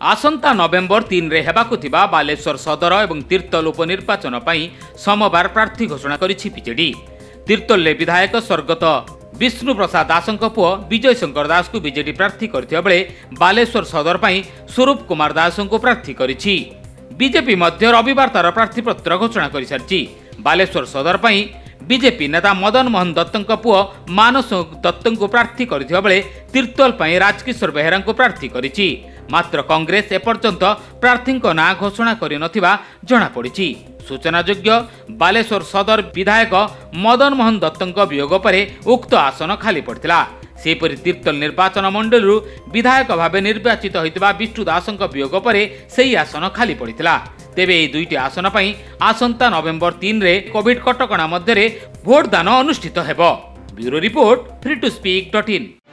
आसम् नभेम्बर बालेश्वर सदर र तिर्तल उपनिर्वाचन सोमवार प्रार्थी घोषणा गरिर्तलले विधायक स्वर्गत विष्णुप्रसाद दास पू विजय शर दासको विजेडि प्रार्थी सदर सदरप स्वरूप कुमार दासं प्रार्थी गरिजेपि र प्रर्थीपत्र घोषणा बालेश्वर सदर बीजेपी नेता मदनमोहन दत्त पू मास दत्त प्रार्थी गरिर्तोल पनि राजकिशोर बेहेरा प्रार्थी गरिन्छ मत्र कङ्ग्रेस एपर्न्त प्रार्थीको नाँ घोषणा गरिन जना सूचना बालेश्वर सदर विधायक मदन मदनमोहन दत्त विय उक्त आसन खाली खालि पडिला तिर्तोल निर्वाचन मण्डली विधायक भावे निर्वाचित हुनु दास विय सही आसन खाली पडिला ତେବେ ଏହି ଦୁଇଟି ଆସନ ପାଇଁ ଆସନ୍ତା ନଭେମ୍ବର ତିନିରେ କୋଭିଡ୍ କଟକଣା ମଧ୍ୟରେ ଭୋଟଦାନ ଅନୁଷ୍ଠିତ ହେବ bureau report free to speak dot in